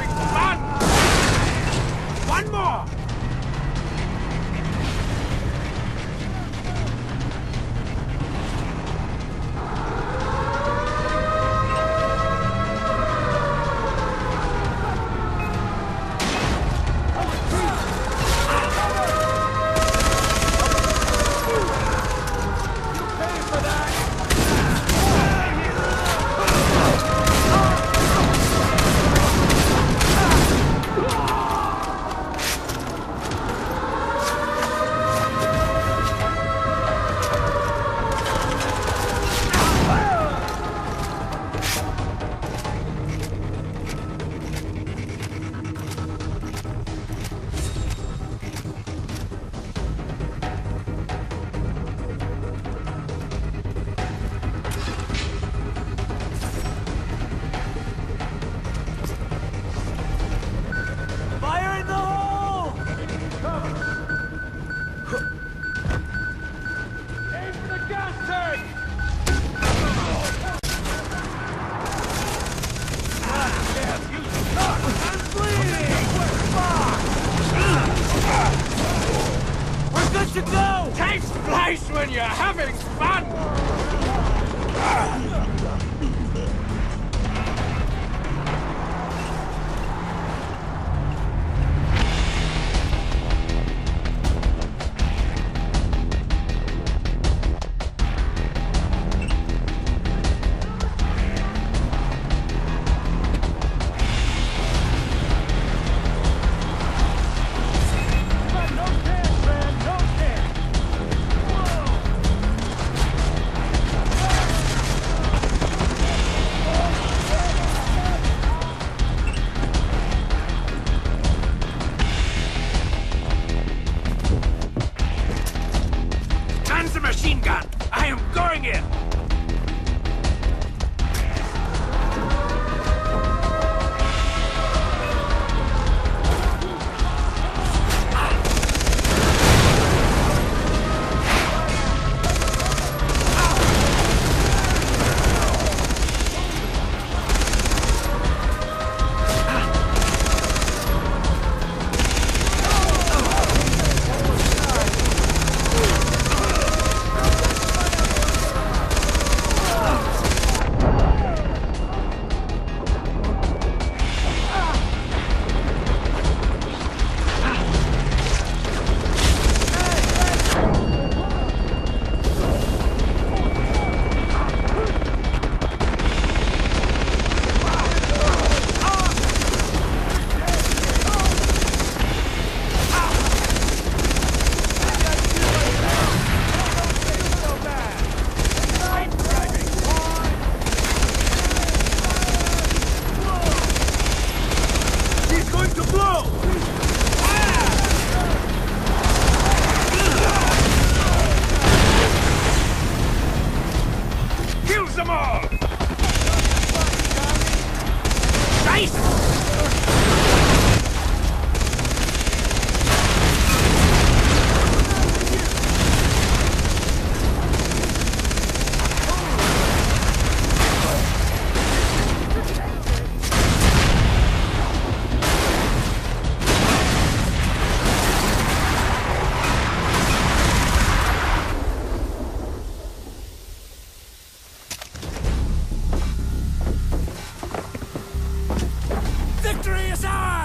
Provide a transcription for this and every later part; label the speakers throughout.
Speaker 1: having
Speaker 2: to go!
Speaker 1: Takes place when you're having fun! Machine gun! I am going in!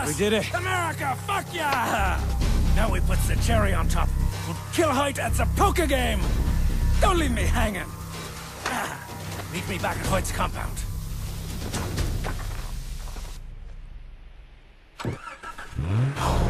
Speaker 1: Ours!
Speaker 2: We did it.
Speaker 1: America, fuck yeah! Now we put the cherry on top. We'll kill Hoyt at the poker game! Don't leave me hanging! Ah, Meet me back at Hoyt's compound.
Speaker 2: Oh,